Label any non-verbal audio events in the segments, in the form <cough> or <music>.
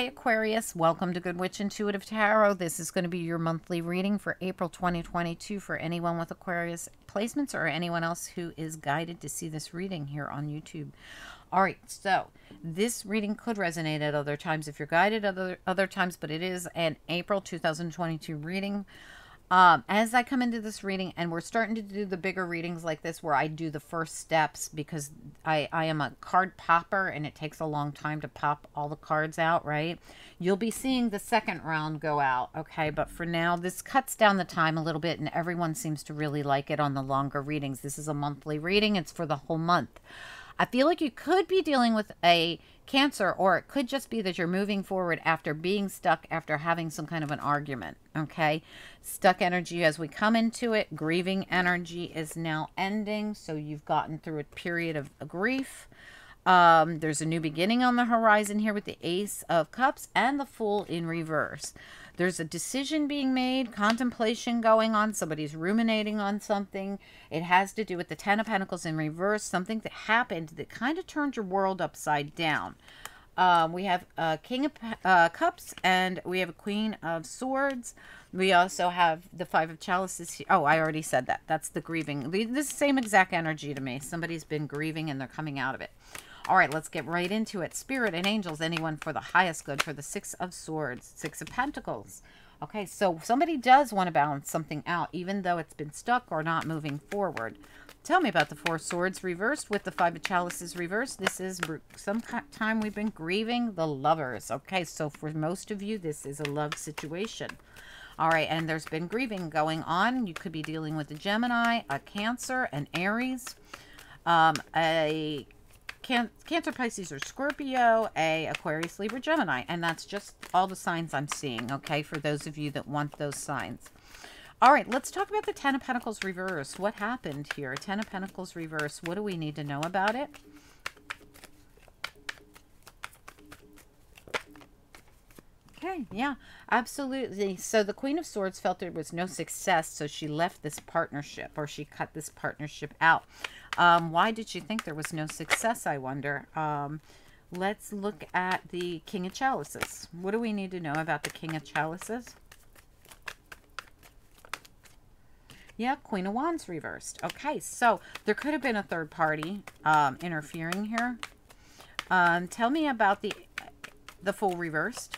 Hey Aquarius, welcome to Good Witch Intuitive Tarot. This is going to be your monthly reading for April 2022 for anyone with Aquarius placements or anyone else who is guided to see this reading here on YouTube. All right, so this reading could resonate at other times if you're guided other other times, but it is an April 2022 reading. Um, as I come into this reading, and we're starting to do the bigger readings like this, where I do the first steps because I, I am a card popper and it takes a long time to pop all the cards out, right? You'll be seeing the second round go out, okay? But for now, this cuts down the time a little bit, and everyone seems to really like it on the longer readings. This is a monthly reading, it's for the whole month. I feel like you could be dealing with a cancer, or it could just be that you're moving forward after being stuck, after having some kind of an argument. Okay. Stuck energy as we come into it, grieving energy is now ending. So you've gotten through a period of grief. Um, there's a new beginning on the horizon here with the Ace of Cups and the Fool in reverse. There's a decision being made, contemplation going on, somebody's ruminating on something. It has to do with the Ten of Pentacles in reverse, something that happened that kind of turned your world upside down. Um, we have a King of uh, Cups and we have a Queen of Swords. We also have the Five of Chalices. Oh, I already said that. That's the grieving. This same exact energy to me. Somebody's been grieving and they're coming out of it. All right, let's get right into it. Spirit and angels, anyone for the highest good, for the Six of Swords, Six of Pentacles. Okay, so somebody does want to balance something out, even though it's been stuck or not moving forward. Tell me about the Four Swords reversed with the Five of Chalices reversed. This is some time we've been grieving the lovers. Okay, so for most of you, this is a love situation. All right, and there's been grieving going on. You could be dealing with a Gemini, a Cancer, an Aries, um, a can Cancer, Pisces, or Scorpio, a Aquarius, Libra, Gemini. And that's just all the signs I'm seeing, okay, for those of you that want those signs. All right, let's talk about the Ten of Pentacles reverse. What happened here? Ten of Pentacles reverse. What do we need to know about it? Yeah, absolutely. So the Queen of Swords felt there was no success, so she left this partnership or she cut this partnership out. Um, why did she think there was no success, I wonder? Um, let's look at the King of Chalices. What do we need to know about the King of Chalices? Yeah, Queen of Wands reversed. Okay, so there could have been a third party um, interfering here. Um, tell me about the the Fool reversed.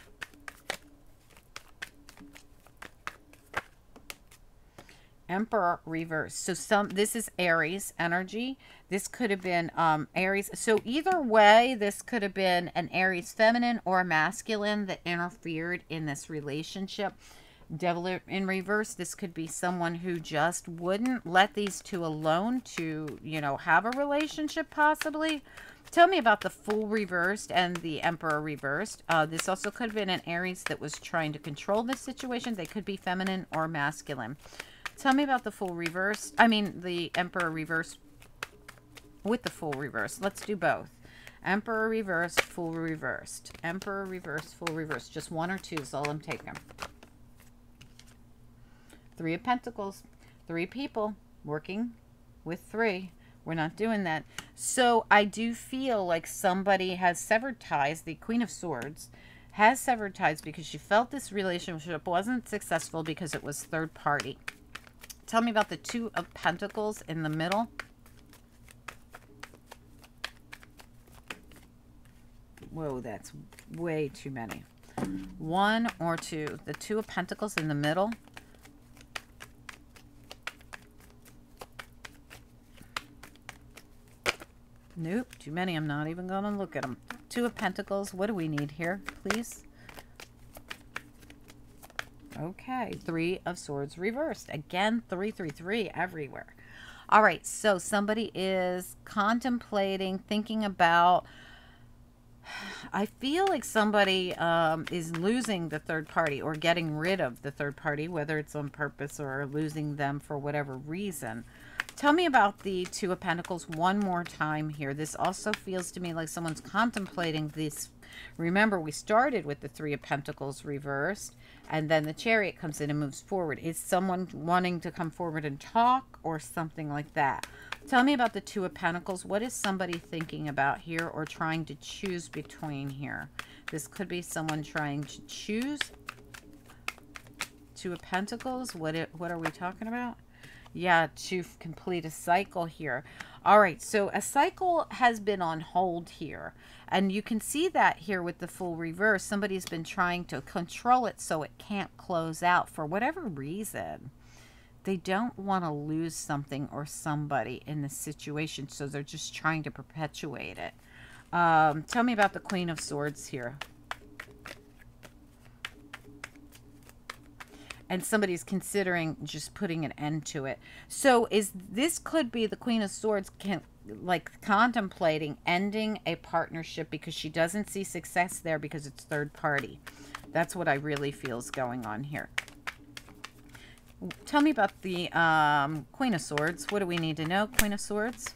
Emperor reverse. So some this is Aries energy. This could have been um, Aries. So either way, this could have been an Aries feminine or masculine that interfered in this relationship. Devil in reverse, this could be someone who just wouldn't let these two alone to, you know, have a relationship possibly. Tell me about the Fool reversed and the Emperor reversed. Uh, this also could have been an Aries that was trying to control this situation. They could be feminine or masculine. Tell me about the Fool reverse. I mean, the Emperor reverse with the Fool reverse. Let's do both. Emperor reversed, Fool reversed. Emperor reversed, Fool reversed. Just one or two is all I'm taking. Three of Pentacles. Three people working with three. We're not doing that. So I do feel like somebody has severed ties. The Queen of Swords has severed ties because she felt this relationship wasn't successful because it was third party. Tell me about the Two of Pentacles in the middle. Whoa, that's way too many. One or two. The Two of Pentacles in the middle. Nope, too many. I'm not even going to look at them. Two of Pentacles. What do we need here, please? Okay, Three of Swords reversed. Again, three, three, three everywhere. All right, so somebody is contemplating, thinking about. <sighs> I feel like somebody um, is losing the third party or getting rid of the third party, whether it's on purpose or losing them for whatever reason. Tell me about the Two of Pentacles one more time here. This also feels to me like someone's contemplating this. Remember, we started with the Three of Pentacles reversed, and then the Chariot comes in and moves forward. Is someone wanting to come forward and talk or something like that? Tell me about the Two of Pentacles. What is somebody thinking about here or trying to choose between here? This could be someone trying to choose. Two of Pentacles. What, it, what are we talking about? Yeah, to complete a cycle here. All right, so a cycle has been on hold here. And you can see that here with the Fool reverse. Somebody's been trying to control it so it can't close out for whatever reason. They don't want to lose something or somebody in this situation, so they're just trying to perpetuate it. Um, tell me about the Queen of Swords here. And somebody's considering just putting an end to it. So is this could be the Queen of Swords can like contemplating ending a partnership because she doesn't see success there because it's third party. That's what I really feel is going on here. Tell me about the um, Queen of Swords. What do we need to know, Queen of Swords?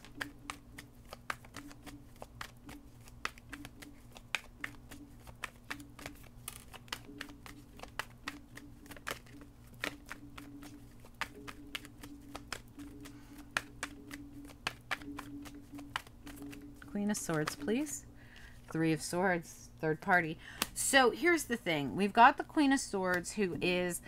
Queen of Swords, please. Three of Swords, third party. So here's the thing. We've got the Queen of Swords who is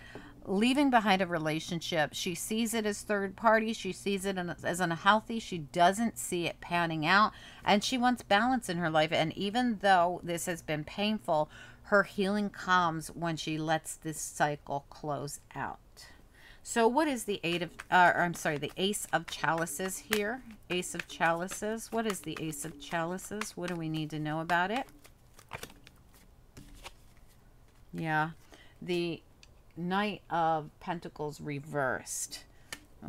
leaving behind a relationship. She sees it as third party. She sees it as unhealthy. She doesn't see it panning out. And she wants balance in her life. And even though this has been painful, her healing comes when she lets this cycle close out. So what is the eight of, uh, I'm sorry, the ace of chalices here? Ace of chalices. What is the ace of chalices? What do we need to know about it? Yeah, the knight of pentacles reversed.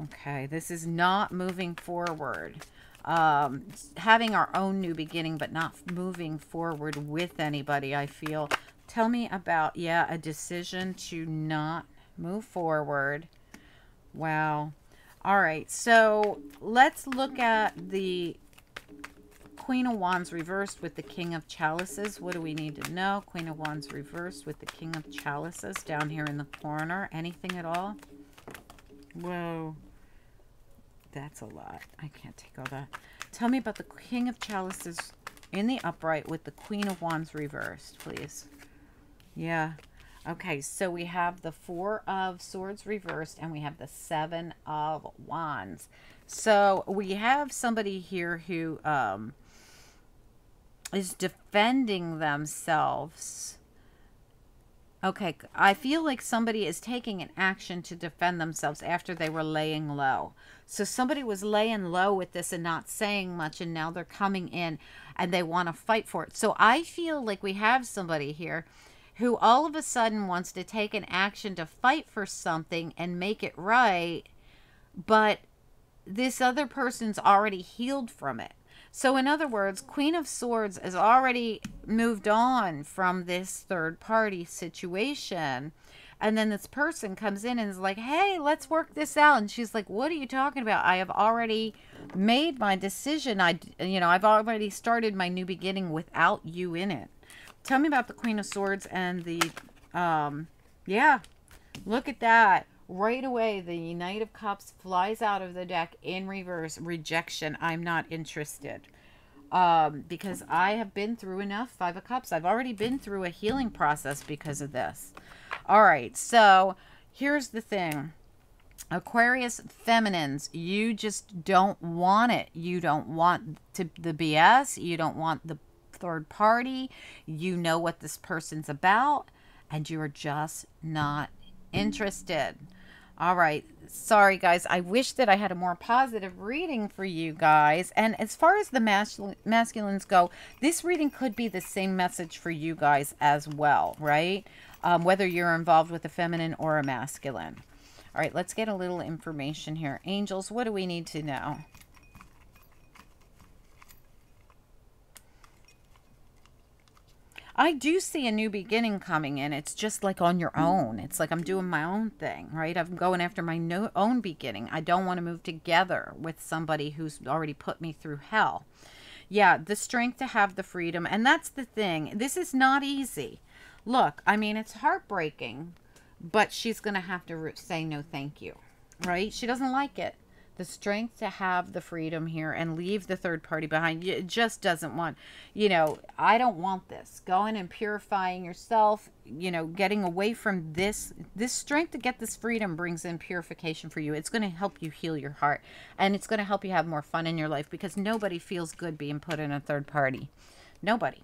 Okay, this is not moving forward. Um, having our own new beginning, but not moving forward with anybody, I feel. Tell me about, yeah, a decision to not move forward Wow. All right, so let's look at the Queen of Wands reversed with the King of Chalices. What do we need to know? Queen of Wands reversed with the King of Chalices down here in the corner. Anything at all? Whoa. That's a lot. I can't take all that. Tell me about the King of Chalices in the upright with the Queen of Wands reversed, please. Yeah. Okay, so we have the Four of Swords reversed and we have the Seven of Wands. So we have somebody here who um, is defending themselves. Okay, I feel like somebody is taking an action to defend themselves after they were laying low. So somebody was laying low with this and not saying much, and now they're coming in and they want to fight for it. So I feel like we have somebody here who all of a sudden wants to take an action to fight for something and make it right, but this other person's already healed from it. So, in other words, Queen of Swords has already moved on from this third party situation. And then this person comes in and is like, hey, let's work this out. And she's like, what are you talking about? I have already made my decision. I, you know, I've already started my new beginning without you in it. Tell me about the Queen of Swords and the, um, yeah, look at that. Right away, the Knight of Cups flies out of the deck in reverse. Rejection. I'm not interested. Um, because I have been through enough Five of Cups. I've already been through a healing process because of this. All right, so here's the thing. Aquarius feminines, you just don't want it. You don't want to the BS. You don't want the third party. You know what this person's about, and you're just not interested. All right. Sorry, guys. I wish that I had a more positive reading for you guys. And as far as the mas masculines go, this reading could be the same message for you guys as well, right? Um, whether you're involved with a feminine or a masculine. All right, let's get a little information here. Angels, what do we need to know? I do see a new beginning coming in. It's just like on your own. It's like I'm doing my own thing, right? I'm going after my no, own beginning. I don't want to move together with somebody who's already put me through hell. Yeah, the strength to have the freedom. And that's the thing. This is not easy. Look, I mean, it's heartbreaking, but she's going to have to say no thank you, right? She doesn't like it the strength to have the freedom here and leave the third party behind. It just doesn't want, you know, I don't want this. Going and purifying yourself, you know, getting away from this, this strength to get this freedom brings in purification for you. It's going to help you heal your heart and it's going to help you have more fun in your life because nobody feels good being put in a third party. Nobody.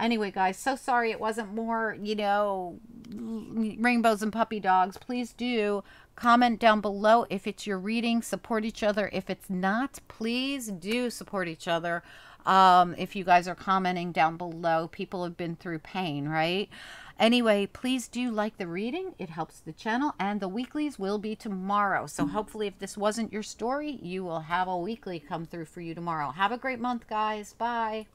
Anyway, guys, so sorry it wasn't more, you know, rainbows and puppy dogs. Please do comment down below if it's your reading. Support each other. If it's not, please do support each other. Um, if you guys are commenting down below, people have been through pain, right? Anyway, please do like the reading. It helps the channel. And the weeklies will be tomorrow. So hopefully if this wasn't your story, you will have a weekly come through for you tomorrow. Have a great month, guys. Bye.